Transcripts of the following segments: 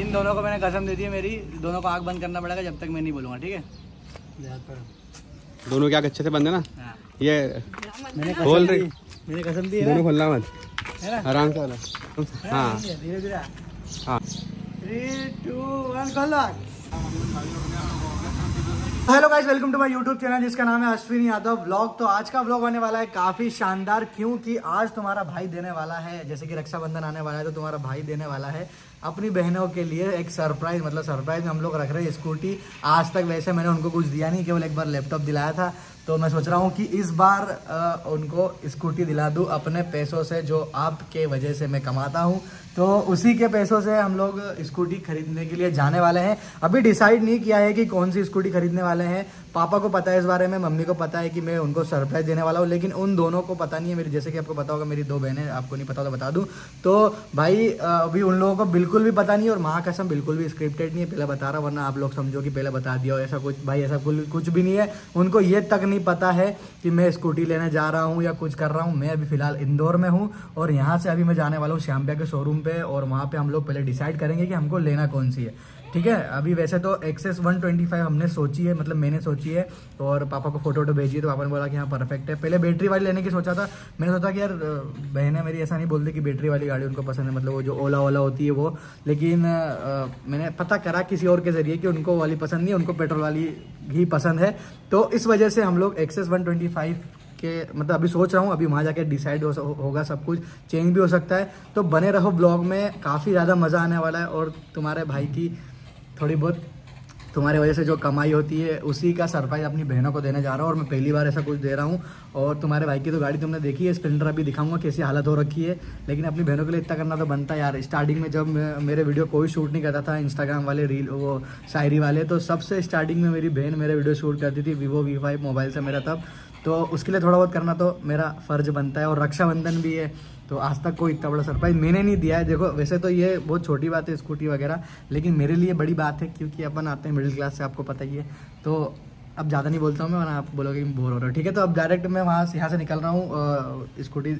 इन दोनों को मैंने कसम दे दी है मेरी दोनों को आग बंद करना पड़ेगा जब तक मैं नहीं बोलूँगा ठीक है? दोनों क्या अच्छे से बंद है ना? हाँ। ये मैंने खोल रही। दी मैंने कसम दी है दोनों खोलना मत। आराम से वाला हाँ। धीरे धीरे हाँ। थ्री टू वन खोल hello guys welcome to my YouTube channel जिसका नाम है अश्विनी यादव ब्लॉग तो आज का ब्लॉग होने वाला है काफ़ी शानदार क्योंकि आज तुम्हारा भाई देने वाला है। जैसे कि रक्षाबंधन आने वाला है तो तुम्हारा भाई देने वाला है। अपनी बहनों के लिए एक सरप्राइज़ मतलब सरप्राइज़ में हम लोग रख रहे हैं स्कूटी आज तक वैसे मैंने उनको कुछ दिया नहीं केवल एक बार लैपटॉप दिलाया था। तो मैं सोच रहा हूँ कि इस बार आ, उनको स्कूटी दिला दूँ अपने पैसों से जो आपके वजह से मैं कमाता हूँ। तो उसी के पैसों से हम लोग स्कूटी खरीदने के लिए जाने वाले हैं। अभी डिसाइड नहीं किया है कि कौन सी स्कूटी खरीदने वाले हैं। पापा को पता है इस बारे में, मम्मी को पता है कि मैं उनको सरप्राइज़ देने वाला हूँ, लेकिन उन दोनों को पता नहीं है मेरी, जैसे कि आपको पता होगा, मेरी दो बहनें, आपको नहीं पता तो बता दूँ। तो भाई अभी उन लोगों को बिल्कुल भी पता नहीं और माँ कसम बिल्कुल भी स्क्रिप्टेड नहीं है, पहले बता रहा वरना आप लोग समझो कि पहले बता दिया ऐसा कुछ, भाई, ऐसा कुछ भी नहीं है। उनको ये तक नहीं पता है कि मैं स्कूटी लेने जा रहा हूँ या कुछ कर रहा हूँ। मैं अभी फ़िलहाल इंदौर में हूँ और यहाँ से अभी मैं जाने वाला हूँ श्याम भैया के शोरूम पे और वहाँ पे हम लोग पहले डिसाइड करेंगे कि हमको लेना कौन सी है। ठीक है? अभी वैसे तो एक्सेस 125 हमने सोची है मतलब मैंने सोची है और पापा को फ़ोटो वोटो भेजी तो पापा ने बोला कि हाँ परफेक्ट है। पहले बैटरी वाली लेने की सोचा था। मैंने सोचा कि यार बहनें मेरी ऐसा नहीं बोलती कि बैटरी वाली गाड़ी उनको पसंद है मतलब वो जो ओला ओला होती है वो। लेकिन अ, मैंने पता करा किसी और के ज़रिए कि उनको वाली पसंद नहीं उनको पेट्रोल वाली ही पसंद है। तो इस वजह से हम लोग एक्सेस वन के मतलब अभी सोच रहा हूँ अभी वहाँ जाके डिसाइड हो, होगा सब कुछ चेंज भी हो सकता है। तो बने रहो ब्लॉग में काफ़ी ज़्यादा मज़ा आने वाला है और तुम्हारे भाई की थोड़ी बहुत तुम्हारी वजह से जो कमाई होती है उसी का सरप्राइज़ अपनी बहनों को देने जा रहा हूँ और मैं पहली बार ऐसा कुछ दे रहा हूँ। और तुम्हारे भाई की तो गाड़ी तुमने देखी है स्प्लेंडर अभी दिखाऊँगा कैसी हालत हो रखी है। लेकिन अपनी बहनों के लिए इतना करना तो बनता है यार। स्टार्टिंग में जब मेरे वीडियो कोई शूट नहीं करता था इंस्टाग्राम वाले रील वो शायरी वाले तो सबसे स्टार्टिंग में मेरी बहन मेरे वीडियो शूट करती थी वीवो वी फाइव मोबाइल से मेरा तब। तो उसके लिए थोड़ा बहुत करना तो मेरा फ़र्ज़ बनता है और रक्षाबंधन भी है। तो आज तक कोई इतना बड़ा सरप्राइज़ मैंने नहीं दिया है। देखो, वैसे तो ये बहुत छोटी बात है स्कूटी वगैरह, लेकिन मेरे लिए बड़ी बात है क्योंकि अपन आते हैं मिडिल क्लास से, आपको पता ही है। तो अब ज़्यादा नहीं बोलता हूँ मैं, वरना आप बोलोगे बोर हो रहा हूँ। ठीक है तो अब डायरेक्ट मैं वहाँ से यहाँ से निकल रहा हूँ स्कूटी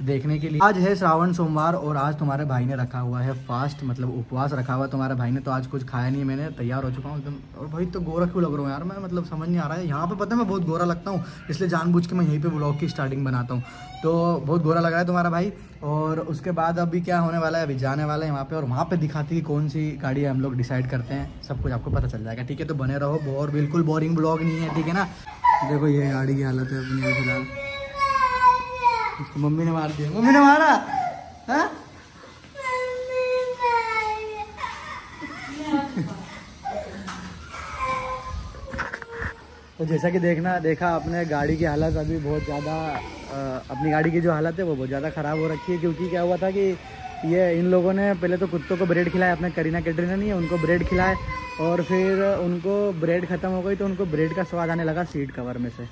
देखने के लिए। आज है श्रावण सोमवार और आज तुम्हारे भाई ने रखा हुआ है फास्ट मतलब उपवास रखा हुआ तुम्हारे भाई ने तो आज कुछ खाया नहीं मैंने, तैयार हो चुका हूँ एकदम। और भाई तो गोरा क्यों लग रहा हूँ यार मैं मतलब समझ नहीं आ रहा है। यहाँ पे पता है मैं बहुत गोरा लगता हूँ, इसलिए जानबूझ के मैं यहीं पर ब्लॉग की स्टार्टिंग बनाता हूँ। तो बहुत गोरा लग रहा है तुम्हारा भाई, और उसके बाद अभी क्या होने वाला है, अभी जाने वाला है वहाँ पे, और वहाँ पे दिखाती है कौन सी गाड़ी हम लोग डिसाइड करते हैं। सब कुछ आपको पता चल जाएगा, ठीक है? तो बने रहो और बिल्कुल बोरिंग ब्लॉग नहीं है, ठीक है ना? देखो ये गाड़ी की हालत है अपनी, फ़िलहाल। इसको मम्मी ने मार दिया। मम्मी ने मारा? हाँ? तो जैसा कि देखना, देखा आपने, गाड़ी की हालत अभी बहुत ज़्यादा अपनी गाड़ी की जो हालत है वो बहुत ज़्यादा ख़राब हो रखी है, क्योंकि क्या हुआ था कि ये इन लोगों ने पहले तो कुत्तों को ब्रेड खिलाया, अपने करीना कैटरीना नहीं है, उनको ब्रेड खिलाए और फिर उनको ब्रेड ख़त्म हो गई तो उनको ब्रेड का स्वाद आने लगा सीट कवर में से।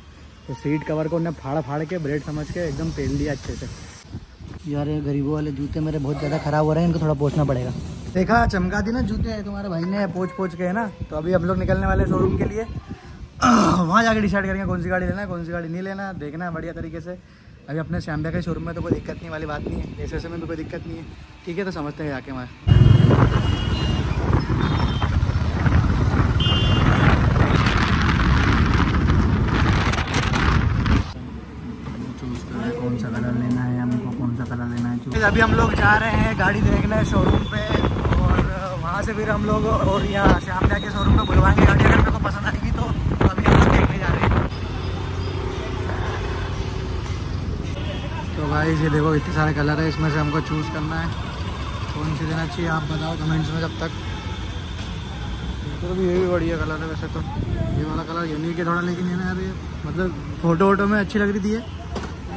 तो सीट कवर को उन्हें फाड़ फाड़ के ब्रेड समझ के एकदम पेल दिया अच्छे से। यार ये गरीबों वाले जूते मेरे बहुत ज़्यादा ख़राब हो रहे हैं, इनको थोड़ा पोछना पड़ेगा। देखा, चमका दी ना जूते, तुम्हारे भाई ने पोछ पोछ के, है ना? तो अभी हम लोग निकलने वाले शोरूम के लिए। वहाँ जाके डिसाइड करेंगे कौन सी गाड़ी लेना है, कौन सी गाड़ी नहीं लेना है। देखना है बढ़िया तरीके से। अभी अपने श्याम के शोरूम में तो कोई दिक्कत नहीं, वाली बात नहीं है। ऐसे ऐसे में भी कोई दिक्कत नहीं है। ठीक है तो समझते हैं जाके वहाँ चूज़ करें कौन सा कलर लेना है हमको कौन सा कलर लेना है अभी हम लोग जा रहे हैं गाड़ी देखने शोरूम पे और वहाँ से फिर हम लोग और यहाँ श्याम भैया के शोरूम पे बुलवाएँगे गाड़ी। अगर मेरे को पसंद आएगी तो अभी हम लोग देखने जा रहे हैं। तो भाई ये देखो इतने सारे कलर है इसमें से हमको चूज़ करना है। कौन सी देना चाहिए आप बताओ कमेंट्स में जब तक। तो भी ये भी बढ़िया कलर है वैसे तो। ये वाला कलर यूनिक है थोड़ा लेकिन ये ना यार ये मतलब फ़ोटो वोटो में अच्छी लग रही थी ये।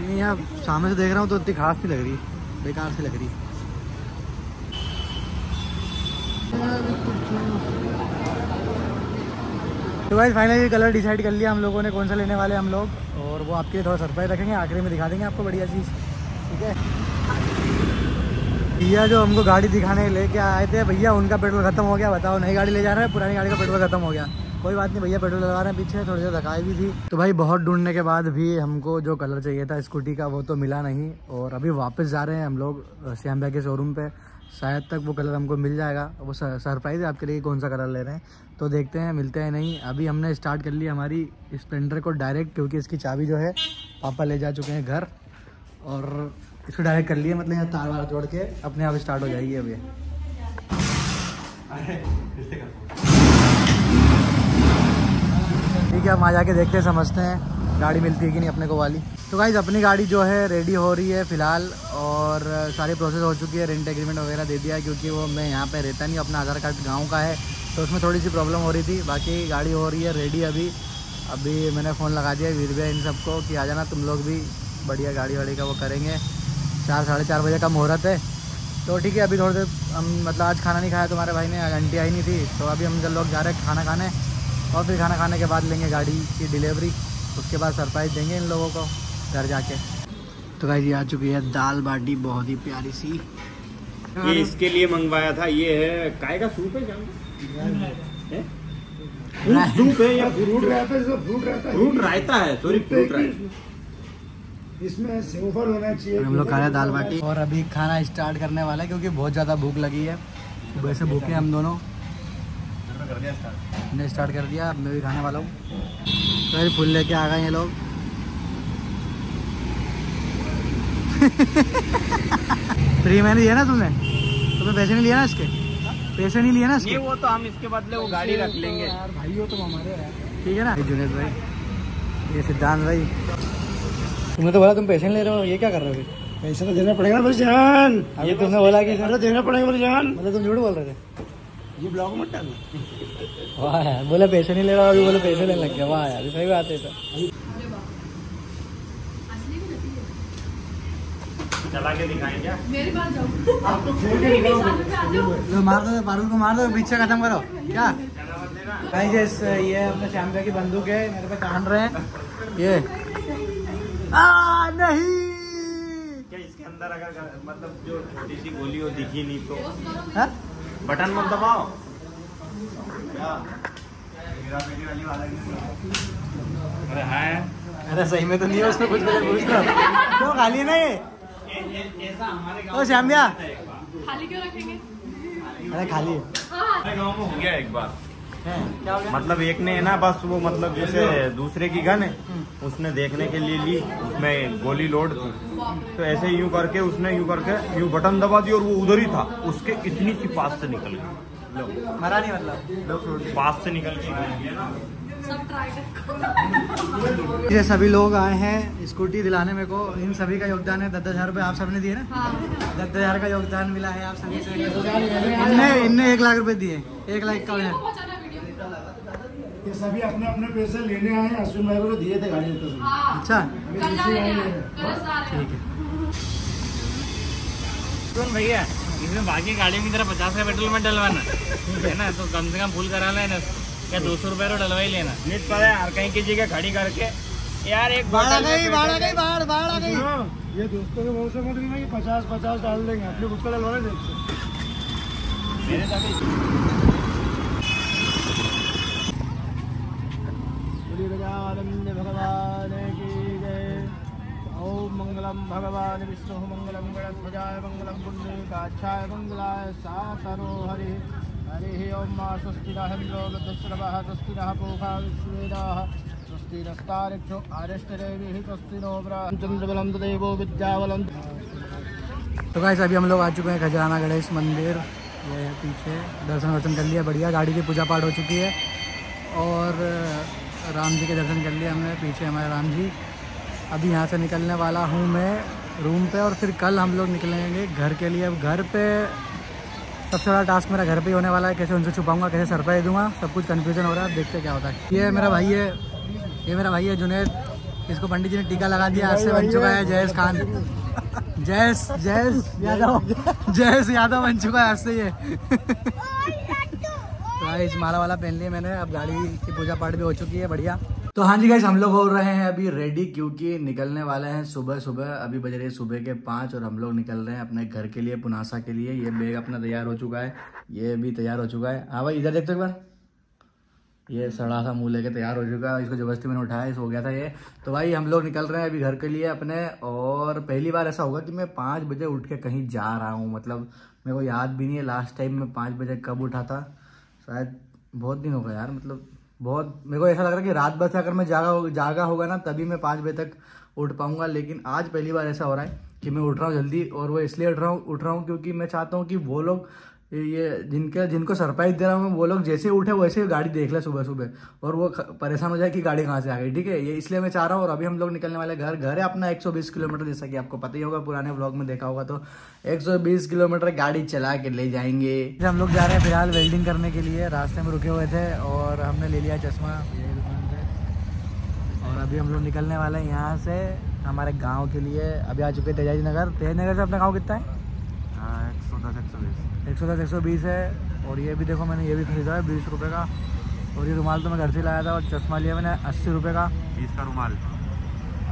लेकिन यहाँ सामने से देख रहा हूँ तो इतनी खास नहीं लग रही बेकार सी लग रही तो भाई फाइनली कलर डिसाइड कर लिया हम लोगों ने, कौन सा लेने वाले हम लोग, और वो आपके लिए थोड़ा सरप्राइज़ रखेंगे, आखिरी में दिखा देंगे आपको बढ़िया चीज़, ठीक है? भैया जो हमको गाड़ी दिखाने लेके आए थे, भैया उनका पेट्रोल खत्म हो गया, बताओ, नई गाड़ी ले जा रहे हैं, पुरानी गाड़ी का पेट्रोल खत्म हो गया। कोई बात नहीं भैया, पेट्रोल लगा रहे हैं पीछे, थोड़ी देर धकाई भी थी। तो भाई, बहुत ढूँढने के बाद भी हमको जो कलर चाहिए था, स्कूटी का, वो तो मिला नहीं। और अभी वापस जा रहे हैं हम लोग श्याम भाई के शोरूम पे। शायद तक वो कलर हमको मिल जाएगा। वो सरप्राइज़ है आपके लिए कौन सा कलर ले रहे हैं। तो देखते हैं, मिलते हैं नहीं। अभी हमने स्टार्ट कर लिया हमारी स्प्लेंडर को डायरेक्ट क्योंकि इसकी चाबी जो है, पापा ले जा चुके हैं घर। और इसको डायरेक्ट कर लिया मतलब यहाँ तार वार जोड़ के, अपने आप स्टार्ट हो जाएगी अभी। ठीक है हम आ जाके देखते हैं, समझते हैं। गाड़ी मिलती है कि नहीं अपने को वाली। तो गाइज़ अपनी गाड़ी जो है रेडी हो रही है फ़िलहाल और सारी प्रोसेस हो चुकी है। रेंट एग्रीमेंट वगैरह दे दिया है क्योंकि वो मैं यहाँ पे रहता नहीं, अपना आधार कार्ड गाँव का है। तो उसमें थोड़ी सी प्रॉब्लम हो रही थी। बाकी गाड़ी हो रही है रेडी अभी। अभी मैंने फ़ोन लगा दिया वीर भैया इन सबको कि आ जाना, तुम लोग भी बढ़िया गाड़ी वाड़ी का वो करेंगे। चार, साढ़े चार बजे का मुहूर्त है। तो ठीक है, अभी थोड़ी देर, हम मतलब आज खाना नहीं खाया, तुम्हारे भाई ने घंटी आई नहीं थी। तो अभी हम जब लोग जा रहे हैं खाना खाने। और फिर खाना खाने के बाद लेंगे गाड़ी की डिलीवरी। उसके बाद सरप्राइज़ देंगे इन लोगों को घर जाके। तो भाई ये आ चुकी है दाल बाटी बहुत ही प्यारी सी। ये इसके लिए मंगवाया था ये है काय का सूप है क्या? सूप है या फ्रूट? रहता है फ्रूट रहता है। फ्रूट रायता है सॉरी फ्रूट रायता। इसमें होना चाहिए। हम लोग खा रहे हैं दाल बाटी। और अभी खाना स्टार्ट करने वाला है क्योंकि बहुत ज़्यादा भूख लगी है। सुबह से भूखे हम दोनों। ने स्टार्ट कर दिया अब मैं भी खाने वाला हूँ। तो फिर फुल लेके आ गए ये लोग। फ्री में नहीं लिया ना तुमने? तुम्हें पैसे नहीं लिया ना इसके? पैसे नहीं लिया ना इसके? वो तो हम इसके बदले वो गाड़ी रख लेंगे। यार भाई हो तुम हमारे ठीक है ना? जुनेद भाई। ये सिद्धांत भाई। तुमने तो बोला तुम पैसे नहीं ले रहे हो ये क्या कर रहे हो फिर? पैसा तो देना पड़ेगा मेरी जान। अभी तुमने बोला कि देना पड़ेगा मेरी जान। मतलब तुम झूठ बोल रहे थे। ये ब्लॉग मत डालना। वाह यार बोले पैसे नहीं ले रहा अभी बोले पैसे लेने लग गया। वाह यार सही बात है तो। चला के दिखाएँगे। मेरे पास जाओ। आपको छोड़ के निकलो लो मार दो पारुल को मार दो पीछे खत्म करो। क्या? भाई जैस ये अपने श्याम की बंदूक है मेरे पे तान रहे हैं। ये। आ नहीं! क्या इसके अंदर अगर मतलब जो छोटी सी गोली हो दिखी नहीं तो। हाँ? बटन मत दबाओ। अरे हाँ अरे सही में तो नहीं है उसमें कुछ मुझे पूछ क्यों खाली है ना ये? ऐसा हमारे ओ श्याम भैया खाली क्यों रखेंगे अरे खाली है। हमारे गाँव में हो गया एक बार। मतलब एक ने ना बस वो मतलब जैसे दूसरे की गन है उसने देखने के लिए ली उसमें गोली लोड थी। तो ऐसे यूँ करके उसने यूँ करके यूँ बटन दबा दिया और वो उधर ही था। उसके इतनी सी पास से निकल गई। मरा नहीं मतलब? पास से निकल गई। सब ट्राई कर ये सभी लोग आए हैं स्कूटी दिलाने मेरे को। इन सभी का योगदान है। दस दस हज़ार रुपये आप सबने दिए ना? हाँ। दस दस हज़ार का योगदान मिला है आप सभी से इनने इनने एक लाख रुपए दिए। एक लाख वीडियो ये सभी अपने अपने पैसे लेने आए अश्विन भाई को तो दिए थे गाड़ी देते समय। हाँ। अच्छा। ठीक है। सुन भैया इसमें बाकी गाड़ी की तरह पचास का पेट्रोल में डलवाना। ठीक है ना? तो कम से कम फुल करा लेना। क्या दो सौ रुपये तो डलवा ही लेना। नीट पर है हर कहीं की जगह खड़ी करके। यार एक बाढ़ आ गई बाढ़ आ गई बाढ़ बाढ़ आ गई हाँ, ये दोस्तों के भरोसे मत कि पचास पचास डाल देंगे। अपने खुद का डलवाने देते मेरे साथ ही भगवान की जय। ओम मंगलम भगवान विष्णु, मंगलम गणध्वजाय, मंगलम पुण्यकाक्षाय मंगलाय सासरो हरि। हरि ओम मा स्वस्ति नः इन्द्रो स्वस्ति नः पूषा विश्वेदाः स्वस्ति नस्तारिक्षो आरिष्टदेवी स्वस्ति नो ब्रह्मचन्द्रबलं तदेवो विद्याबलं तो गाइस अभी हम लोग आ चुके हैं खजाना गणेश मंदिर। ये पीछे। दर्शन वर्शन कर लिया, बढ़िया। गाड़ी की पूजा पाठ हो चुकी है। और राम जी के दर्शन कर लिए हमने, पीछे हमारे राम जी। अभी यहाँ से निकलने वाला हूँ मैं रूम पे और फिर कल हम लोग निकलेंगे घर के लिए। अब घर पे सबसे बड़ा टास्क मेरा घर पे ही होने वाला है, कैसे उनसे छुपाऊँगा, कैसे सरप्राइज़ दूँगा, सब कुछ कन्फ्यूज़न हो रहा है देखते क्या होता है। ये मेरा भाई है, ये मेरा भाई है जुनेद, इसको पंडित जी ने टीका लगा दिया, आज से बन चुका है जयेश खान। जयस जयस यादव जयस यादव बन चुका है आज से ये। गाइस माला वाला पहन लिया मैंने, अब गाड़ी की पूजा पाठ भी हो चुकी है, बढ़िया। तो हाँ जी गाइस हम लोग हो रहे हैं अभी रेडी क्योंकि निकलने वाले हैं सुबह सुबह, अभी बज रही है सुबह के पाँच और हम लोग निकल रहे हैं अपने घर के लिए, पुनासा के लिए। ये बैग अपना तैयार हो चुका है, ये भी तैयार हो चुका है। हाँ भाई, इधर देखते एक बार। ये सड़ा सा मुँह लेके तैयार हो चुका है, इसको ज़बरदस्ती मैंने उठाया, इस हो गया था ये। तो भाई, हम लोग निकल रहे हैं अभी घर के लिए अपने, और पहली बार ऐसा होगा कि मैं पाँच बजे उठ के कहीं जा रहा हूँ। मतलब मेरे को याद भी नहीं है लास्ट टाइम मैं पाँच बजे कब उठा था। शायद बहुत दिन होगा यार मतलब बहुत मेरे को ऐसा लग रहा है कि रात भर से अगर मैं जागा हो, जागा होगा ना तभी मैं पाँच बजे तक उठ पाऊँगा लेकिन आज पहली बार ऐसा हो रहा है कि मैं उठ रहा हूँ जल्दी और वो इसलिए उठ रहा हूँ उठ रहा हूँ क्योंकि मैं चाहता हूँ कि वो लोग ये जिनके, जिनको सरप्राइज़ दे रहा हूँ वो लोग जैसे उठे, वैसे गाड़ी देख ले सुबह सुबह। और वो परेशान हो जाए कि गाड़ी कहाँ से आ गई, ठीक है? ये इसलिए मैं चाह रहा हूँ, और अभी हम लोग निकलने वाले घर घर है अपना 120 किलोमीटर, जैसा कि आपको पता ही होगा, पुराने ब्लॉग में देखा होगा तो। 120 किलोमीटर गाड़ी चला के ले जाएँगे। हम लोग जा रहे हैं फ़िलहाल वेल्डिंग करने के लिए, रास्ते में रुके हुए थे, और हमने ले लिया चश्मा और अभी हम लोग निकलने वाले हैं यहाँ से, हमारे गाँव के लिए। अभी आ चुके हैं तेजाजी नगर तेज नगर से अपना गाँव कितना है? एक सौ दस एक सौ बीस। दस एक सौ बीस है और ये भी देखो मैंने ये भी खरीदा है बीस रुपये का। और ये रुमाल तो मैं घर से लाया था और चश्मा लिया मैंने अस्सी रुपये का। बीस का रुमाल।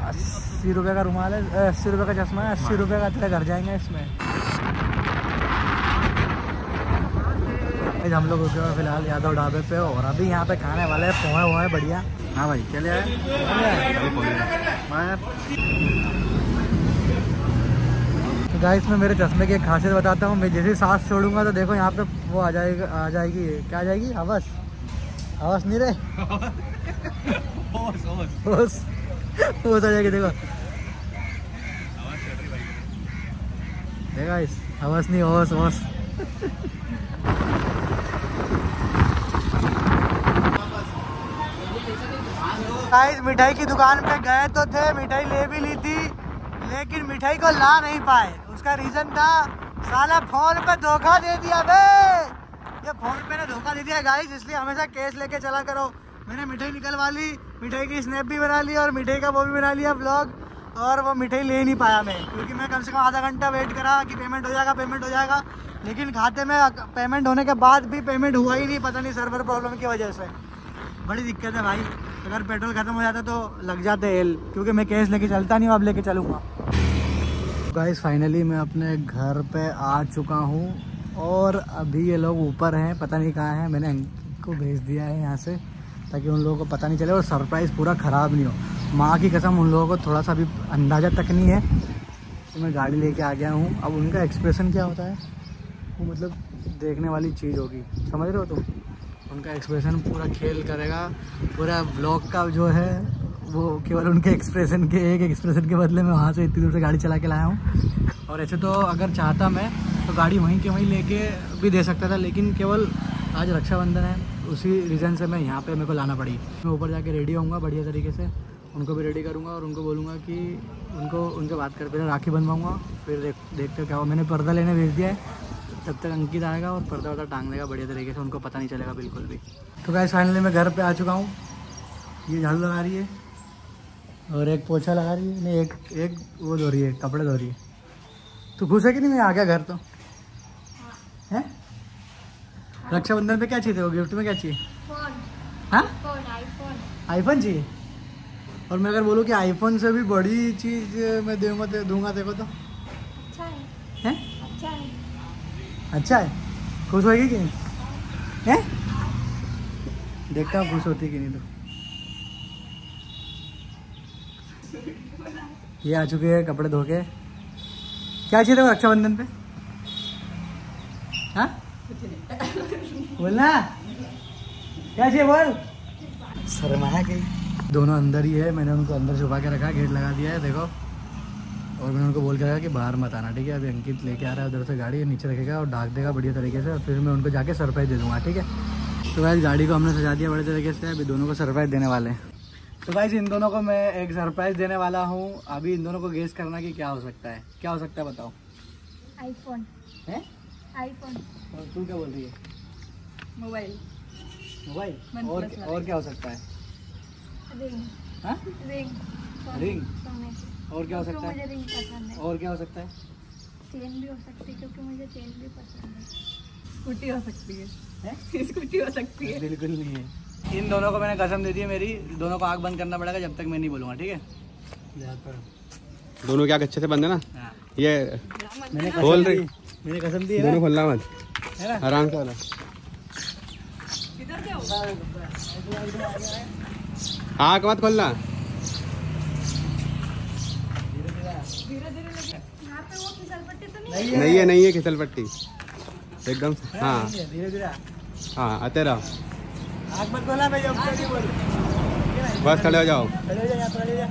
अस्सी रुपये का रुमाल है अस्सी रुपये का चश्मा है अस्सी रुपये का तेरे घर जाएँगे इसमें। हम लोग रुके हुए फ़िलहाल यादव ढाबे पे और अभी यहाँ पे खाने वाले हैं पोहे वोहे बढ़िया। हाँ भाई चले आए। मैं गाइस मैं मेरे चश्मे की एक खासियत बताता हूँ। मैं जैसे सांस छोड़ूँगा तो देखो यहाँ पे वो आ जाएगा, आ जाएगी क्या आ जाएगी? हवस। हवस नहीं रे? होश। होश आ जाएगी, देखो। देखा इस हवस नहीं, होश होश। गाइस मिठाई की दुकान पे गए तो थे, मिठाई ले भी ली थी। लेकिन मिठाई को ला नहीं पाए। उसका रीजन था, साला फ़ोन पे धोखा दे दिया बे ये फ़ोन पे ने धोखा दे दिया गाइस इसलिए हमेशा केस लेके चला करो। मैंने मिठाई निकलवा ली, मिठाई की स्नैप भी बना ली और मिठाई का वो भी बना लिया ब्लॉग और वो मिठाई ले नहीं पाया मैं, क्योंकि मैं कम से कम आधा घंटा वेट करा कि पेमेंट हो जाएगा पेमेंट हो जाएगा। लेकिन खाते में पेमेंट होने के बाद भी पेमेंट हुआ ही नहीं, पता नहीं सर्वर प्रॉब्लम की वजह से। बड़ी दिक्कत है भाई। अगर पेट्रोल खत्म हो जाता तो लग जाते एल क्योंकि मैं कैश लेके चलता नहीं हूँ, अब लेके चलूँगा। गाइस फाइनली मैं अपने घर पे आ चुका हूँ और अभी ये लोग ऊपर हैं, पता नहीं कहाँ हैं। मैंने अंकित को भेज दिया है यहाँ से ताकि उन लोगों को पता नहीं चले और सरप्राइज़ पूरा ख़राब नहीं हो। माँ की कसम, उन लोगों को थोड़ा सा भी अंदाज़ा तक नहीं है। तो मैं गाड़ी लेके आ गया हूँ। अब उनका एक्सप्रेशन क्या होता है? वो मतलब देखने वाली चीज़ होगी। समझ रहे हो तुम? उनका एक्सप्रेशन पूरा खेल करेगा। पूरा ब्लॉग का जो है, वो केवल उनके एक्सप्रेशन के, एक एक्सप्रेशन के बदले में वहाँ से इतनी दूर से गाड़ी चला के लाया हूँ। और ऐसे तो अगर चाहता मैं तो गाड़ी वहीं के वहीं लेके भी दे सकता था, लेकिन केवल आज रक्षाबंधन है, उसी रीज़न से मैं यहाँ पे मेरे को लाना पड़ी। मैं ऊपर जाके रेडी होऊँगा बढ़िया तरीके से, उनको भी रेडी करूँगा और उनको बोलूँगा कि उनको, उनसे बात कर पहले राखी बनवाऊँगा, फिर देख, देखते क्या मैंने पर्दा लेने भेज दिया है तब तक अंकित आएगा और पर्दा वर्दा टांग देगा बढ़िया तरीके से उनको पता नहीं चलेगा बिल्कुल भी। तो गाइस फाइनली मैं घर पे आ चुका हूँ। ये झाड़ू लगा रही है और एक पोछा लगा रही है। नहीं एक एक वो धो रही है कपड़े धो रही है। तो खुश है कि नहीं? मैं आ गया घर तो। हैं? रक्षाबंधन पे क्या चाहिए वो गिफ्ट में क्या चाहिए? हाँ? आईफोन आईफोन चाहिए? और मैं अगर बोलूँ कि आईफोन से भी बड़ी चीज़ मैं दूँगा दूँगा देखो तो अच्छा है हैं अच्छा है अच्छा है? खुश होगी कि नहीं? हैं? देखता हूँ खुश होती कि नहीं तो। ये आ चुके हैं कपड़े धो के। क्या चाहिए था रक्षाबंधन पे? हाँ? बोलना। क्या चाहिए बोल? शर्माया गई दोनों अंदर ही है, मैंने उनको अंदर छुपा के रखा, गेट लगा दिया है, देखो। और मैंने उनको बोल के रखा कि बाहर मत आना ठीक है? अभी अंकित लेके आ रहा है उधर से गाड़ी नीचे रखेगा और ढाक देगा बढ़िया तरीके से और फिर मैं उनको जाके सरप्राइज़ दे दूँगा ठीक है? तो भाई गाड़ी को हमने सजा दिया बड़े तरीके से अभी दोनों को सरप्राइज़ देने वाले हैं। तो भाई इन दोनों को मैं एक सरप्राइज़ देने वाला हूँ। अभी इन दोनों को गेस करना कि क्या हो सकता है। क्या हो सकता है बताओ। आईफोन है? आईफोन और तू क्या बोल रही है? मोबाइल। मोबाइल? और और क्या हो सकता है? रिंग। हाँ? रिंग। रिंग और क्या हो सकता है? मुझे रिंग पसंद है। और क्या हो सकता है? चेन भी हो सकती है क्योंकि मुझे चेन भी पसंद है। स्कूटी हो सकती है। स्कूटी हो सकती है। बिल्कुल नहीं है। इन दोनों को मैंने कसम दे दी है मेरी दोनों को आग बंद करना पड़ेगा जब तक मैं नहीं बोलूँगा ठीक है? दोनों क्या अच्छे से बंद है ना? हाँ। ये मैंने खोल रही। मैंने कसम दी है। दोनों खोलना मत। आराम से वाला आँख मत खोलना। यहाँ पे वो फिसल पट्टी तो नहीं नहीं नहीं है नहीं है फिसल पट्टी। एकदम हाँ। धीरे धीरे। हाँ आते रहो? बस खड़े हो जाओ। हो हो हो।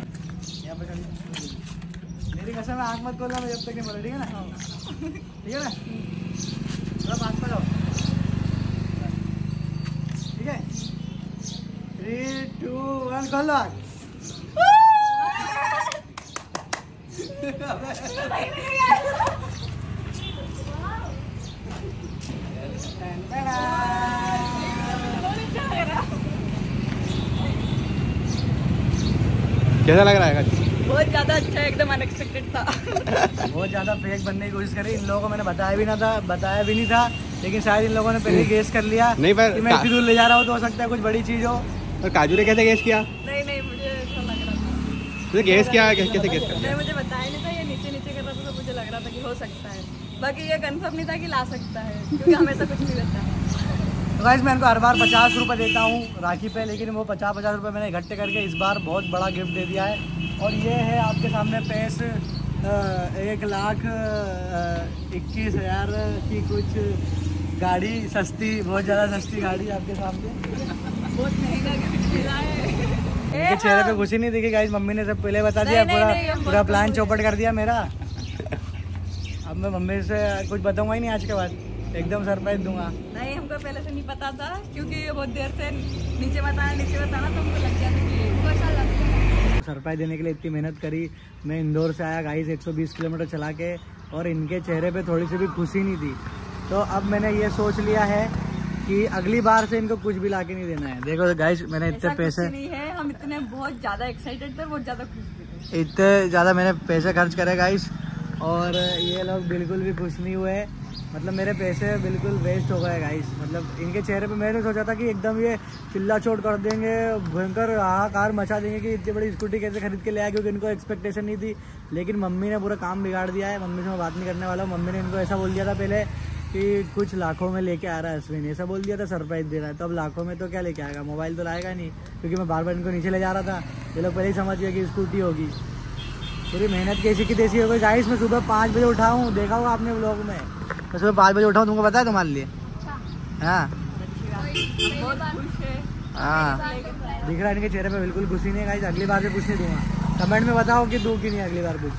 मेरी कसम है आग मत खोलना मैं जब तक नहीं बोला ठीक है ना? ठीक है ना? थोड़ा पास में जाओ। ठीक है? थ्री टू वन खोल आग कैसा लग रहा है? बहुत ज़्यादा अच्छा एकदम अनएक्सपेक्टेड था। बहुत ज़्यादा फेक बनने की कोशिश करी। इन लोगों को मैंने बताया भी ना था बताया भी नहीं था लेकिन शायद इन लोगों ने पहले गेस कर लिया नहीं, पर- कि मैं इतनी दूर ले जा रहा हूँ तो हो सकता है कुछ बड़ी चीज़ हो। और काजू ने कैसे गेस किया? नहीं नहीं मुझे ऐसा लग रहा था। तुझे गेस किया कैसे गेस कर मुझे बताया नहीं था ये नीचे नीचे कर रहा था तो मुझे लग रहा था कि हो सकता है। बाकी ये कंफर्म नहीं था कि ला सकता है क्योंकि हमेशा कुछ नहीं रहता है तो गाइस मैं इनको हर बार पचास रुपये देता हूँ राखी पे लेकिन वो पचास पचास रुपये मैंने इकट्ठे करके इस बार बहुत बड़ा गिफ्ट दे दिया है। और ये है आपके सामने पैस एक लाख इक्कीस हज़ार की कुछ गाड़ी सस्ती बहुत ज़्यादा सस्ती गाड़ी आपके सामने। बहुत महँगा गिफ्ट मिला है। चेहरे पे खुशी नहीं दिखी गाइस मम्मी ने सब पहले बता दिया पूरा पूरा प्लान चौपट कर दिया मेरा। अब मैं मम्मी से कुछ बताऊँगा ही नहीं आज के बाद। एकदम सरप्राइज़ दूँगा। नहीं हमको पहले से नहीं पता था क्योंकि बहुत देर से नीचे बताया नीचे बताना तो हमको लग गया था कि सरप्राइज़ देने के लिए इतनी मेहनत करी। मैं इंदौर से आया गाइस 120 किलोमीटर चला के और इनके चेहरे पे थोड़ी सी भी खुशी नहीं थी। तो अब मैंने ये सोच लिया है कि अगली बार से इनको कुछ भी ला के नहीं देना है। देखो गाइस मैंने इतने पैसे नहीं है। हम इतने बहुत ज़्यादा एक्साइटेड थे बहुत ज़्यादा खुश थे। इतने ज़्यादा मैंने पैसे खर्च करे गाइस। और ये लोग बिल्कुल भी खुश नहीं हुए मतलब मेरे पैसे बिल्कुल वेस्ट हो गए गाइस मतलब इनके चेहरे पे मैंने सोचा था कि एकदम ये चिल्ला चोट कर देंगे, भयंकर हाहाकार मचा देंगे कि इतनी बड़ी स्कूटी कैसे खरीद के ले आया क्योंकि इनको एक्सपेक्टेशन नहीं थी। लेकिन मम्मी ने पूरा काम बिगाड़ दिया है। मम्मी से मैं बात नहीं करने वाला हूँ। मम्मी ने इनको ऐसा बोल दिया था पहले कि कुछ लाखों में लेके आ रहा है अश्विन। ऐसा बोल दिया था सरप्राइज़ दे रहा है। तो अब लाखों में तो क्या लेके आएगा? मोबाइल तो लाएगा नहीं, क्योंकि मैं बार बार इनको नीचे ले जा रहा था। ये लोग पहले ही समझ गए कि स्कूटी होगी। पूरी मेहनत कैसी की तैसी हो गई गाइस मैं सुबह पाँच बजे उठा हूँ देखा होगा आपने ब्लॉग में? मैं सुबह पाँच बजे उठा हूँ तुमको पता है तुम्हारे लिए? हाँ। खुश है। हाँ। दिख रहा है इनके चेहरे पे बिल्कुल घुसी नहीं गाइस अगली बार से पूछ नहीं दूँगा। कमेंट में बताओ कि दूँ कि नहीं अगली बार कुछ